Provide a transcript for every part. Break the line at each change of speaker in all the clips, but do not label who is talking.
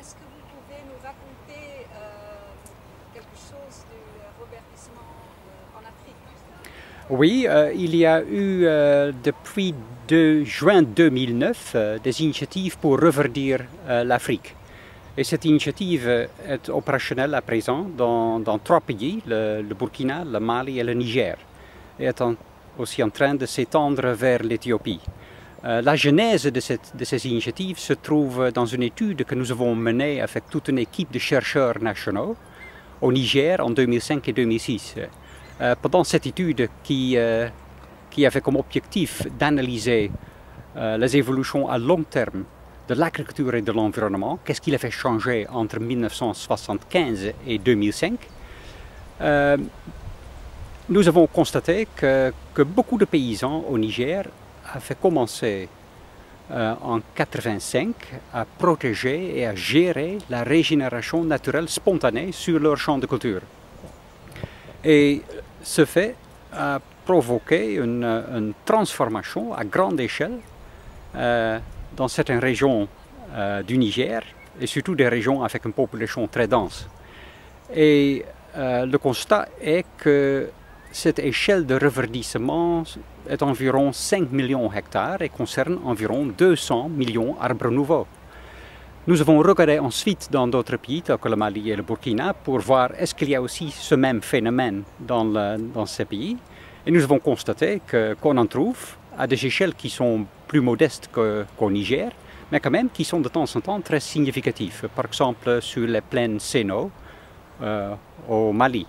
est-ce que vous pouvez nous raconter euh, quelque chose du euh, en Afrique?
Oui, euh, il y a eu depuis de juin 2009 euh, des initiatives pour reverdir l'Afrique. Et cette initiative est opérationnelle à présent dans, dans trois pays, le, Burkina, le Mali et le Niger, et est aussi en train de s'étendre vers l'Éthiopie. Euh, la genèse de, ces initiatives se trouve dans une étude que nous avons menée avec toute une équipe de chercheurs nationaux au Niger en 2005 et 2006. Euh, pendant cette étude qui, euh, qui avait comme objectif d'analyser les évolutions à long terme de l'agriculture et de l'environnement, qu'est-ce qu'il a fait changer entre 1975 et 2005, euh, nous avons constaté que beaucoup de paysans au Niger avaient commencé euh, en 85 à protéger et à gérer la régénération naturelle spontanée sur leur champ de culture. Et ce fait a provoqué une, une transformation à grande échelle euh, dans certaines régions euh, du Niger et surtout des régions avec une population très dense. Et euh, le constat est que cette échelle de reverdissement est environ 5 millions hectares et concerne environ 200 millions d'arbres nouveaux. Nous avons regardé ensuite dans d'autres pays, tels que le Mali et le Burkina, pour voir est-ce qu'il y a aussi ce même phénomène dans, ces pays. Et nous avons constaté qu'on en trouve à des échelles qui sont plus modestes qu'au Niger, mais quand même qui sont de temps en temps très significatives. Par exemple, sur les plaines Séno euh, au Mali.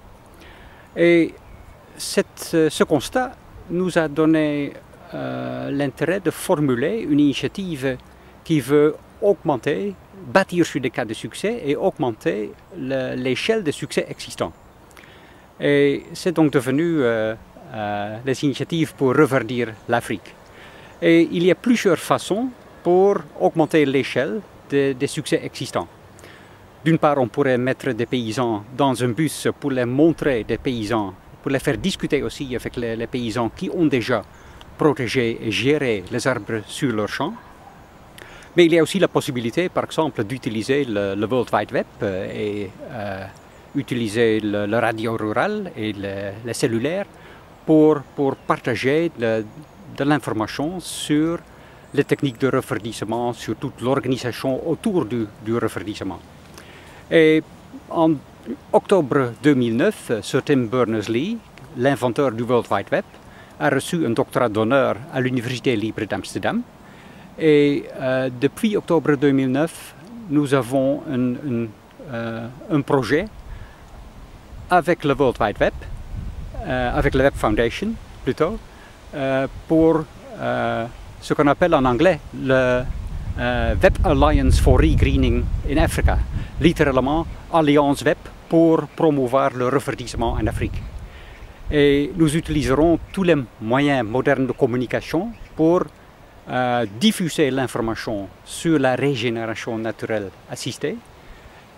Euh, ce constat nous a donné euh, l'intérêt de formuler une initiative qui veut augmenter, bâtir sur des cas de succès et augmenter le- l'échelle de succès existants. Et c'est donc devenu euh, euh, les initiatives pour reverdir l'Afrique. Et il y a plusieurs façons pour augmenter l'échelle de- des succès existants. D'une part, on pourrait mettre des paysans dans un bus pour les montrer des paysans, pour les faire discuter aussi avec les, les paysans qui ont déjà protégé et géré les arbres sur leur champ. Mais il y a aussi la possibilité, par exemple, d'utiliser le, World Wide Web euh, et euh, utiliser le, radio rural et le, le cellulaire pour, pour partager de, de l'information sur les techniques de refroidissement, sur toute l'organisation autour du, du refroidissement. Et en octobre 2009, Sir Tim Berners-Lee, l'inventeur du World Wide Web, a reçu un doctorat d'honneur à l'Université libre d'Amsterdam. Et euh, depuis octobre 2009, nous avons euh, un projet avec le World Wide Web, euh, avec la Web Foundation plutôt, pour ce qu'on appelle en anglais le Web Alliance for Regreening in Africa, littéralement Alliance Web pour promouvoir le refroidissement en Afrique. Et nous utiliserons tous les moyens modernes de communication pour euh, diffuser l'information sur la régénération naturelle assistée.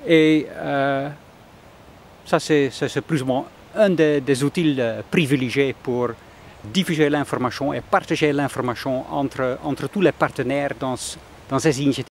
Et euh, ça, c'est plus ou moins un des, des outils euh, privilégiés pour diffuser l'information et partager l'information entre, entre tous les partenaires dans, dans ces initiatives.